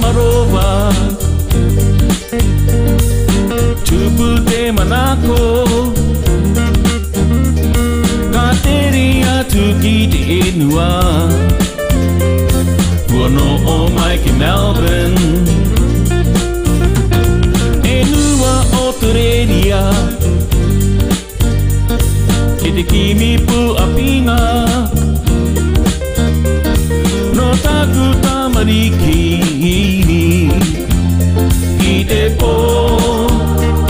marova Tupu te manako Ka te ria tu ki te inua Kua o mai ki Melbourne Enua o turenia Ki te kimi pu apinga No taku taku marikini i te pō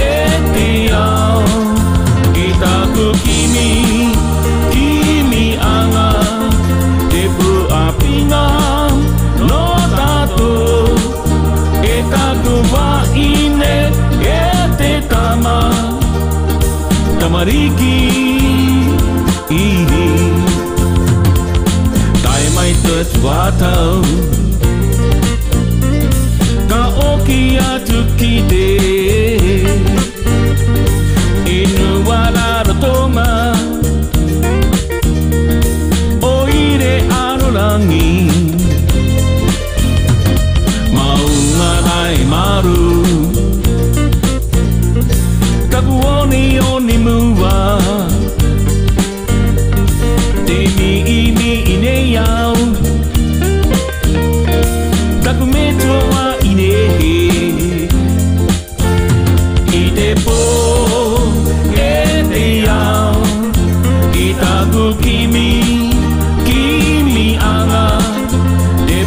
e te ao i tāku kimi kimi anga te pū a pinga no tātō e tāku wā ine e te tama tamariki i tai mai tu tu atau hanging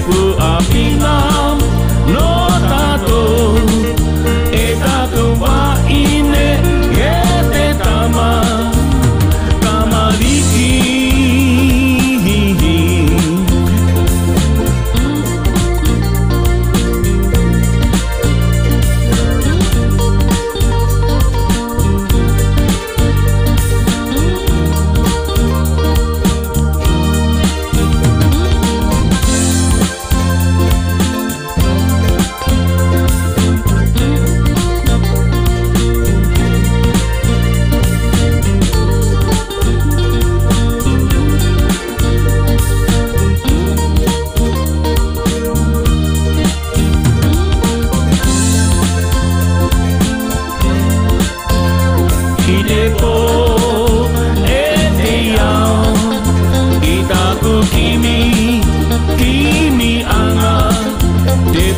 Ku aminam Noah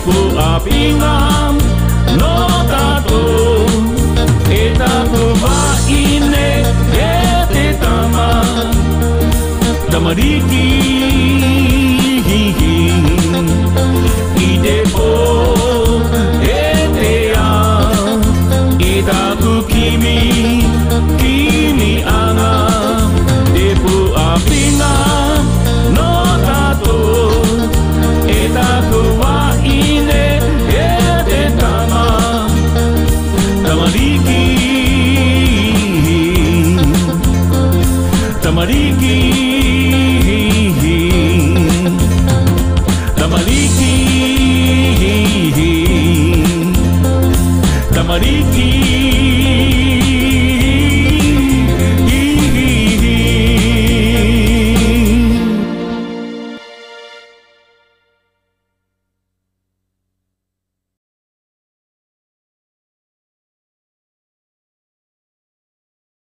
Ikuap ingam no tato Etato vaine ete tama Tamariki Idepo etea Etato kimi Mariki.